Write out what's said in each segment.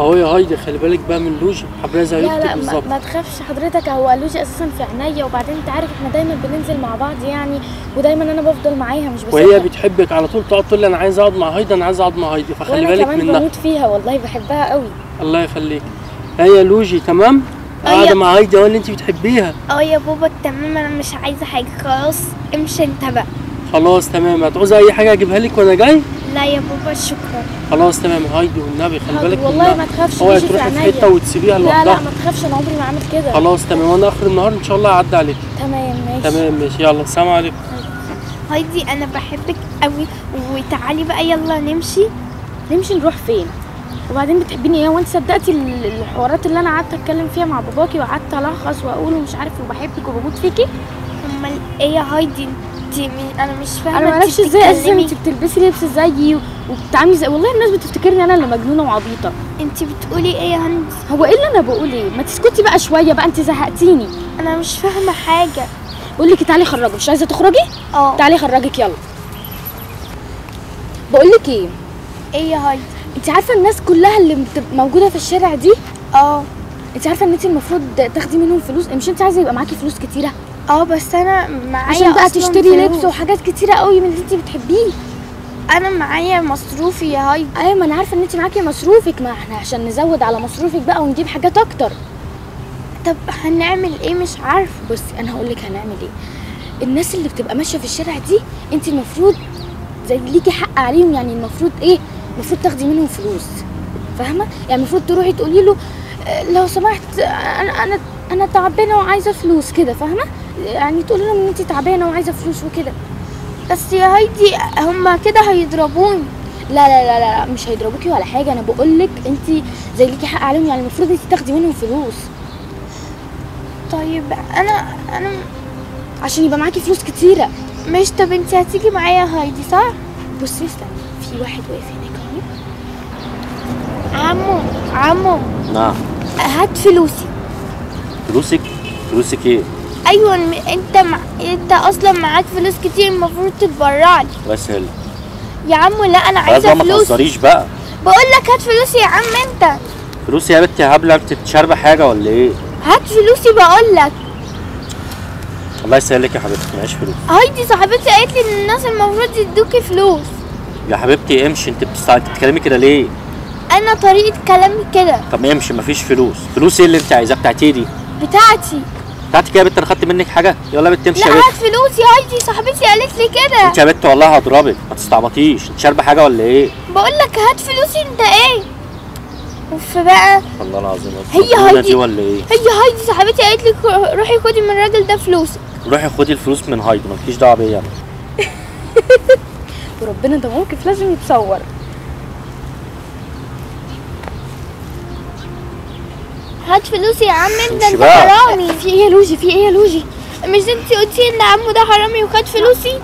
أهو يا هايدي خلي بالك بقى من لوجي حباية زي لا لا ما, بالظبط. ما تخافش حضرتك هو لوجي أساسا في عينيا وبعدين أنت عارف إحنا دايما بننزل مع بعض يعني ودايما أنا بفضل معاها مش وهي بسيبها بتحبك على طول تقعد تقول لي أنا عايز أقعد مع هايدي أنا عايز أقعد مع هايدي فخلي بالك كمان منها. بموت فيها والله بحبها قوي. الله يخليك. هي لوجي تمام؟ أيوة. قاعدة مع هايدي أهو اللي أنت بتحبيها. أه يا بابا تمام أنا مش عايزة حاجة خلاص امشي أنت بقى. خلاص تمام. هتعوزي أي حاجة أجيبها لك وأنا جاي؟ لا يا بابا شكرا. خلاص تمام. هايدي والنبي خلي هايدي، بالك والله ما تخافش اوعي تروحي في حتة وتسيبيها لا لوحدها؟ لا ما تخافش أنا عمري ما عملت كده. خلاص تمام. وأنا آخر النهار إن شاء الله هعدي عليك. تمام ماشي. تمام ماشي. يلا السلام عليكم. هايدي أنا بحبك قوي وتعالي بقى يلا نمشي. نمشي نروح فين؟ وبعدين بتحبيني إيه؟ وأنت صدقتي ال- الحوارات اللي أنا قعدت أتكلم فيها مع باباكي وقعدت ألخص وأقول ومش عارف وبحبك وبموت فيكي؟ أمال إيه يا هايدي؟ انت أنا مش فاهمة أنا ما أعرفش إزاي أساسا بتتكلمي- انت بتلبسي لبس زيي و- وبتعملي زي والله الناس بتفتكرني أنا اللي مجنونة وعبيطة. انت بتقولي إيه يا هند هو إيه اللي أنا بقول إيه ما تسكتي بقى شوية بقى انت زهقتيني. أنا مش فاهمة حاجة. بقول لك تعالي خرجي مش عايزة تخرجي؟ آه. تعالي خرجك يلا. بقول لك إيه؟ إيه يا هايدي انت عارفة الناس كلها اللي موجودة في الشارع دي؟ آه. انت عارفة إن انت المفروض تاخدي منهم فلوس؟ مش انت عايزة يبقى معاكي فلوس كتيرة؟ آه بس أنا معايا عشان بقى تشتري فلوس. لبس وحاجات كتيرة قوي من اللي انت بتحبيه. أنا معايا مصروفي يا هايدي أيوه ما أنا عارفة إن انت معاكي مصروفك. ما إحنا عشان نزود على مصروفك بقى ونجيب حاجات أكتر. طب هنعمل إيه؟ مش عارفة. بصي أنا هقول لك هنعمل إيه. الناس اللي بتبقى ماشية في الشارع دي انت المفروض زي ليكي حق عليهم. يعني المفروض إيه؟ المفروض تاخدي منهم فلوس. فاهمة؟ يعني المفروض تروحي تقولي له آه، لو سمحت آه، أنا أنا أنا تعبانة وعايزة فلوس كده. فاهمة؟ يعني تقولي لهم إن انت تعبانة وعايزة فلوس وكده. بس يا هايدي هما كده هيضربوني. لا لا لا لا مش هيضربوكي ولا حاجة. أنا بقول لك انت زي ليكي حق عليهم يعني المفروض انت تاخدي منهم فلوس. طيب أنا أنا عشان يبقى معاكي فلوس كتيرة. مش طب انت هتيجي معايا يا هايدي صح؟ بصي استني. في واحد واقف هناك أهو. عمو عمو. نعم. هات فلوسي. فلوسك؟ فلوسك إيه؟ أيوه أنت مع... أنت أصلا معاك فلوس كتير المفروض تتبرع لي الله يسهل يا عمو لا أنا عايزة بقى ما فلوس. تهزريش بقى. بقول لك هات فلوسي يا عم أنت. فلوسي يا بنتي هبلة بتتشرب حاجة ولا إيه؟ هات فلوسي بقول لك الله يسهل لك يا حبيبتي معيش فلوس. هايدي صاحبتي قالت لي إن الناس المفروض يدوكي فلوس. يا حبيبتي امشي انت. انت بتتكلمي كده ليه؟ أنا طريقة كلامي كده. طب امشي مفيش فلوس. فلوس إيه اللي انت عايزاها بتاعتي دي. بتاعتي. بتاعتك يا بنت أنا خدت منك حاجة. يلا يا بنت امشي لا يا بنت هات فلوسي هايدي صاحبتي قالت لي كده. انت يا بنت والله هضربك. ما تستعبطيش. انت شاربة حاجة ولا إيه؟ بقول لك هات فلوسي انت إيه؟ فبقى والله العظيم هي هايدي. دي ولا إيه؟ هي هايدي صاحبتي قالت لي روحي خدي من الراجل ده فلوسك. روحي خدي الفلوس من هايدي مالكيش دعوة بيا. أنا وربنا ده موقف لازم يتصور. هات فلوسي يا عم انت انت بقى. حرامي. إيه يا لوجي؟ في إيه يا لوجي؟ مش انت قلتي إن عمو ده حرامي وخد فلوسي؟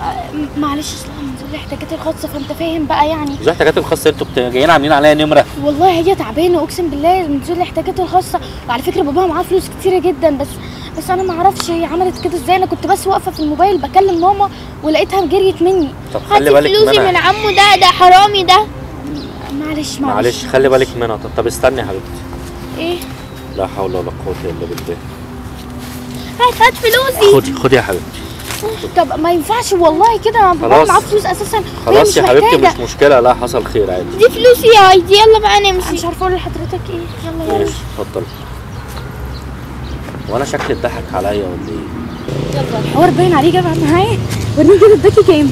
معلش اصل أنا من ذوي الاحتياجات الخاصة فأنت فاهم بقى يعني. ذوي الحاجات الخاصة أنتوا جايين عاملين عليها نمرة. والله هي تعبانة أقسم بالله من ذوي الاحتياجات الخاصة. وعلى فكرة باباها معاه فلوس كتيرة جدا بس بس أنا ما أعرفش هي عملت كده إزاي. أنا كنت بس واقفة في الموبايل بكلم ماما ولقيتها جريت مني. طب خلي بالك فلوسي منها. من عمو ده ده حرامي ده. معلش معلش. معلش خلي بالك منها. طب, طب استني يا حبيبتي. إيه؟ لا حول ولا قوة إلا بالله. هات هات فلوسي. خدي خدي يا حبيبتي. طب ما ينفعش والله كده بابا خلاص. معاه فلوس أساسا. خلاص يا حبيبتي. مش مشكلة. لا حصل خير عادي. دي فلوسي يا هايدي يلا بقى نمشي. مش عارفة أقول لحضرتك إيه. يلا يلا. ماشي اتفضل. وأنا شكلي اتضحك عليا ولا إيه؟ يلا. الحوار باين عليه جاب معايا. وريني كده اداكي كام؟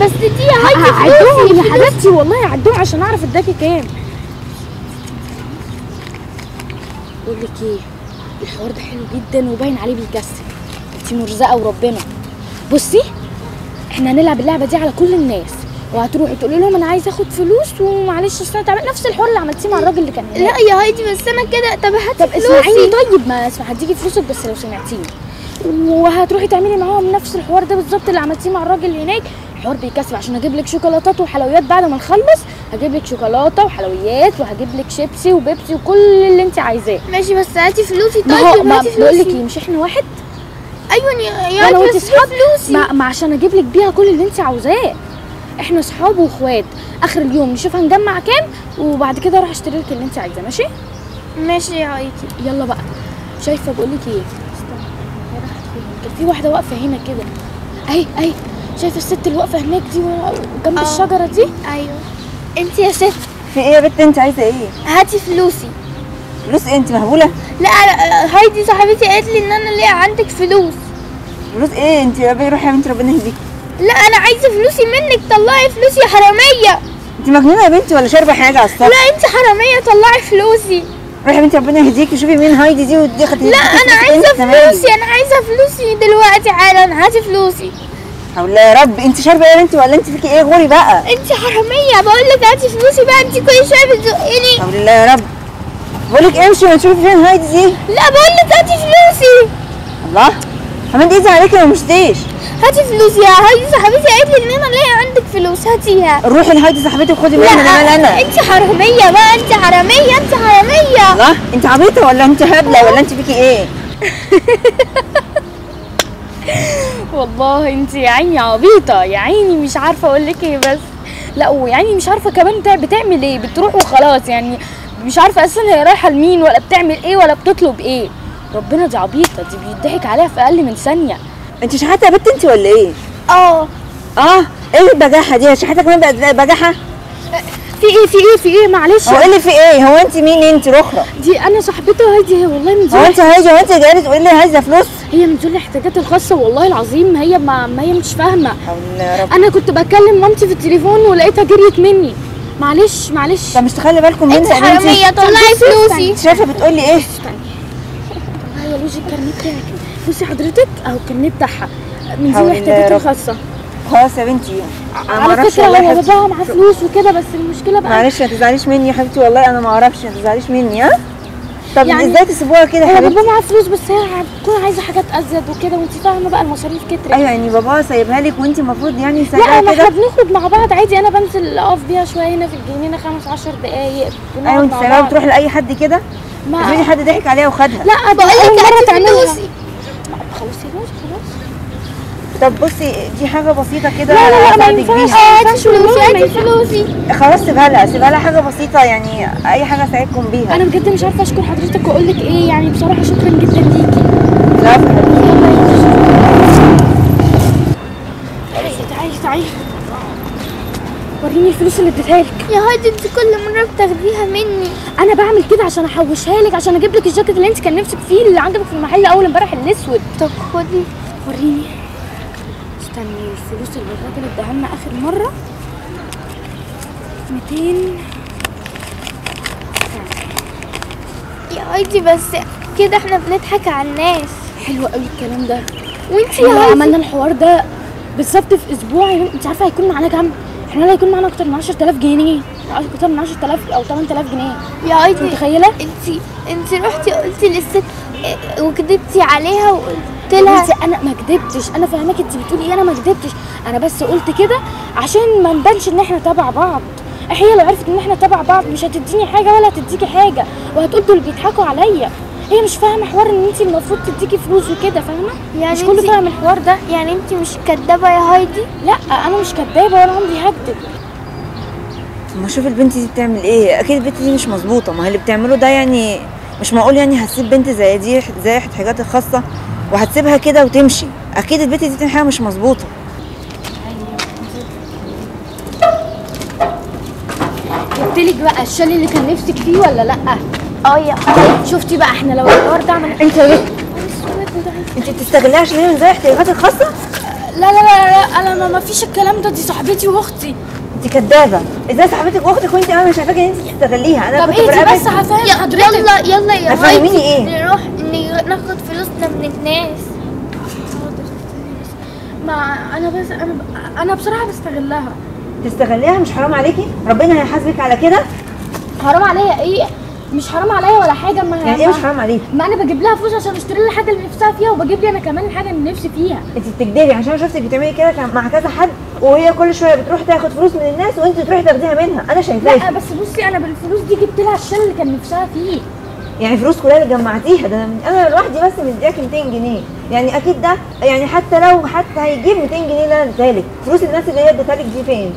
بس دي يا هايدي فلوسي يا حبيبتي والله هعدهم عشان أعرف اداكي كام. بقول لك إيه؟ الحوار ده حلو جدا وباين عليه بيكسب انت مرزقة وربنا. بصي إحنا هنلعب اللعبة دي على كل الناس. وهتروحي تقولي لهم أنا عايزة آخد فلوس ومعلش أصل أنا تعبان نفس الحوار اللي عملتيه مع الراجل اللي كان هناك. لا يا هايدي بس أنا كده. طب هات طب اسمعيني. طيب ما اسمع هديكي فلوسك بس لو سمعتيني. وهتروحي تعملي معاهم نفس الحوار ده بالظبط اللي عملتيه مع الراجل هناك. الحوار بيكسب عشان أجيب لك شوكولاتات وحلويات بعد ما نخلص. هجيب لك شوكولاتة وحلويات وهجيب لك شيبسي وبيبسي وكل اللي انت عايزاه. ماشي بس هاتي فلوسي. طيب ما هاتي بقول لك فلوسي. إيه مش إحنا واحد؟ أيوه يا يا بس فلوسي. ما, ما عشان أجيب لك بيها كل اللي انت عاوزاه. إحنا صحاب وإخوات. آخر اليوم نشوف هنجمع كام وبعد كده أروح أشتري لك اللي انت عايزاه. ماشي؟ ماشي يا هايدي يلا بقى. شايفة بقول لك إيه؟ استنى هي راحت فين؟ كان في واحدة واقفة هنا كده. أهي أهي. شايفة الست اللي واقفة هناك دي جنب آه. الشجرة دي؟ أيوه. أنت يا ست. في إيه يا بنت؟ أنت عايزة إيه؟ هاتي فلوسي. فلوس إيه؟ أنت مهبولة؟ لا هايدي صاحبتي قالت لي إن أنا ليه عندك فلوس. فلوس إيه؟ أنت يا روحي يا بنتي ربنا يهديكي. لا أنا عايزة فلوسي منك طلعي فلوسي يا حرامية. أنت مجنونة يا بنتي ولا شاربة حاجة على الصبح لا أنت حرامية طلعي فلوسي. روحي يا بنتي ربنا يهديكي. شوفي مين هايدي دي ودي خدتي لا أنا عايزة فلوسي أنا عايزة فلوسي دلوقتي حالا. هاتي فلوسي. الله يا رب. انت شاربة إيه يا بنتي ولا انت فيكي إيه؟ غوري بقى. انت حرامية. بقول لك هاتي فلوسي بقى انت كل شوية بتزقني. حول الله يا رب. بقول لك امشي تشوفي فين هايدي دي. لا بقول لك هاتي فلوسي. الله. حماد ايدي عليكي لو مشتيش هاتي فلوسي يا هايدي. صاحبتي قالت لي إن أنا ليه عندك فلوس. هاتيها. روحي لهايدي صاحبتي وخدي منها أنا أنا. انت حرامية بقى. انت حرامية انت حرامية. الله. انت عبيطة ولا انت هبلة ولا انت فيكي إيه؟ والله انت يا عيني عبيطة يا عيني مش عارفة أقول لك إيه بس. لا ويعني مش عارفة كمان بتع- بتعمل إيه؟ بتروح وخلاص يعني. مش عارفة أساسا هي رايحة لمين ولا بتعمل إيه ولا بتطلب إيه. ربنا دي عبيطة دي بيضحك عليها في أقل من ثانية. أنت شحاتة يا بنت أنت ولا إيه؟ آه. آه؟ إيه البجاحة دي؟ شحاتة كمان بقت بجاحة؟ في إيه في إيه في إيه؟ معلش. هو إيه اللي في إيه؟ هو أنت مين؟ أنت رخرة؟ دي أنا صاحبتها هايدي هي والله من هو أنت هايجه وأنت جاية تقولي لي عايزه فلوس؟ هي من ذوي الاحتياجات الخاصة والله العظيم هي ما, ما هي مش فاهمة. يا أنا كنت بكلم مامتي في التليفون ولقيتها جريت مني. معلش معلش. طب مش تخلي بالكم انت منها يا بنتي حرامية طلعي فلوسي. انت شايفة بتقولي إيه؟ هي لوجي الكارنيه بتاعك. بصي حضرتك أهو الكارنيه بتاعها من يا الاحتياجات. الخاصة. خلاص يا بنتي أنا ما على أعرفش فكرة والله هو. باباها معاه فلوس وكده بس المشكلة بقى معلش ما تزعليش مني يا حبيبتي والله أنا ما أعرفش ما تزعليش مني ها؟ طب يعني- إزاي تسيبوها كده يا حبيبتي؟ بابا معاه فلوس بس هي هتكون عايزة حاجات أزيد وكده وانت فاهمة بقى المصاريف كترت. أيوه يعني باباها سايبها لك وانت المفروض يعني لا سايباها ما كده؟ إحنا بنخرج مع بعض عادي أنا بنزل أقف بيها شوية هنا في الجنينة خمس عشر دقايق بنقعد أيوه انت بعض. بتروح لأي حد كده؟ ما حد ضحك عليها وخدها. لا بقول لك مرة هاتي تعملها. يا روز خلاص. طب بصي دي حاجة بسيطة كده لا لا لا ما هساعدك ينفعش. ما هاتي فلوسي ما هاتي. فلوسي خلاص سيبها لها سيبها لها حاجة بسيطة يعني أي حاجة اساعدكم بيها. أنا بجد مش عارفة أشكر حضرتك واقول لك إيه يعني بصراحة شكرا جدا ليكي. لا تعالي تعالي تعالي. وريني الفلوس اللي اديتها لك. يا هايدي انت كل مرة بتاخديها مني. أنا بعمل كده عشان أحوشها لك عشان أجيب لك الجاكيت اللي أنت كان نفسك فيه اللي عندك في المحل أول امبارح الأسود. طب خدي. وريني. استني الفلوس اللي الراجل اداها لنا آخر مرة 200 يا هايدي بس كده إحنا بنضحك على الناس. حلو قوي الكلام ده. وانت إحنا يا لو عملنا الحوار ده بالظبط في أسبوع. انت عارفة هيكون معانا كام؟ إحنا لا هيكون معانا أكتر من 10000 جنيه. أكتر من 10000 أو 8000 جنيه. يا انت هايدي متخيلة؟ انت انت رحتي قلتي للست آه، وكدبتي عليها وقلت لها بنتي أنا ما كدبتش. أنا فاهماك انت بتقولي إيه؟ أنا ما كدبتش. أنا بس قلت كده عشان ما نبانش إن إحنا تبع بعض. هي لو عرفت إن إحنا تبع بعض مش هتديني حاجة ولا هتديكي حاجة وهتقول دول بيضحكوا عليا. هي مش فاهمة حوار إن انت المفروض تديكي فلوس وكده فاهمة؟ يعني مش كله فاهم الحوار ده. يعني انت مش كدابة يا هايدي؟ لا أنا مش كدابة ولا عمري هكدب ما شوف البنت دي بتعمل إيه. أكيد البنت دي مش مظبوطة. ما هي اللي بتعمله ده يعني مش معقول يعني هتسيب بنت زي دي زي احتياجات الخاصه وهتسيبها كده وتمشي. أكيد البنت دي حاجة مش مظبوطة. جبت لك بقى الشال اللي كان نفسك فيه ولا لأ؟ آه يا شفتي بقى إحنا لو الحوار ده عمل أنت أنت بتستغليها عشان هي زي احتياجات الخاصة؟ لا لا لا لا أنا ما, ما فيش الكلام ده. دي صاحبتي وأختي. أنت كدابة. إزاي صاحبتك وأختك وأنت أنا مش عارفاك إن أنت تستغليها؟ أنا طب كنت إيه. بس هفهم حضرتك. يلا يلا يا هتفهميني إيه؟ نروح ناخد فلوسنا من الناس. ما أنا بس أنا أنا بصراحة بستغلها. تستغليها؟ مش حرام عليكي؟ ربنا هيحاسبك على كده. حرام عليا إيه؟ مش حرام عليا ولا حاجة ما يعني إيه مش حرام عليكي؟ ما أنا بجيب لها فلوس عشان أشتري لها الحاجة اللي نفسها فيها وبجيب لي أنا كمان الحاجة اللي نفسي فيها. أنت بتكدبي عشان شفتك بتعملي كده مع كذا حد وهي كل شوية بتروح تاخد فلوس من الناس وأنت تروحي تاخديها منها. أنا شايفاكي لا بس بصي أنا بالفلوس دي جبت لها الشال اللي كان نفسها فيه. يعني فلوس كلها اللي جمعتيها. ده أنا لوحدي بس مدياكي 200 جنيه. يعني أكيد ده يعني حتى لو حتى هيجيب 200 جنيه اللي أنا اديتها لك فلوس الناس اللي هي اديتها لك دي فين؟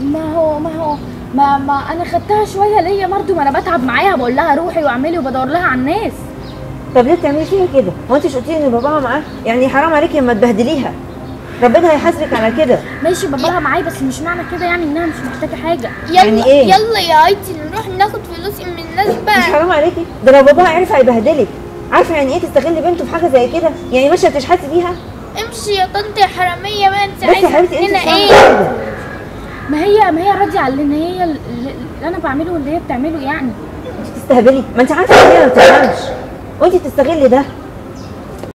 ما هو ما هو ما ما أنا خدتها شوية ليا برضه ما أنا بتعب معاها بقول لها روحي واعملي وبدور لها على الناس. طب ليه بتعملي فيها كده؟ هو أنت مش قلتي إن باباها معاه يعني حرام عليكي لما تبهدليها. ربنا هيحاسبك على كده. ماشي باباها معايا بس مش معنى كده يعني إنها مش محتاجة حاجة. يلا يعني إيه؟ يلا يا هايدي نروح ناخد فلوس من الناس مش بقى حرام عليكي؟ ده لو باباها عرف هيبهدلك. عارفة يعني إيه تستغلي بنته في حاجة زي كده؟ يعني ماشية بتشحتي بيها؟ امشي يا طنط يا حرامية بقى انت عايزة حبيبتي انت مننا مش فاهمة إيه حاجة. ما هي ما هي راضية على ان هي اللي اللي أنا بعمله واللي هي بتعمله يعني. انت تستهبلي. ما انت عارفة إن هي ما بتفهمش وانت بتستغلي ده.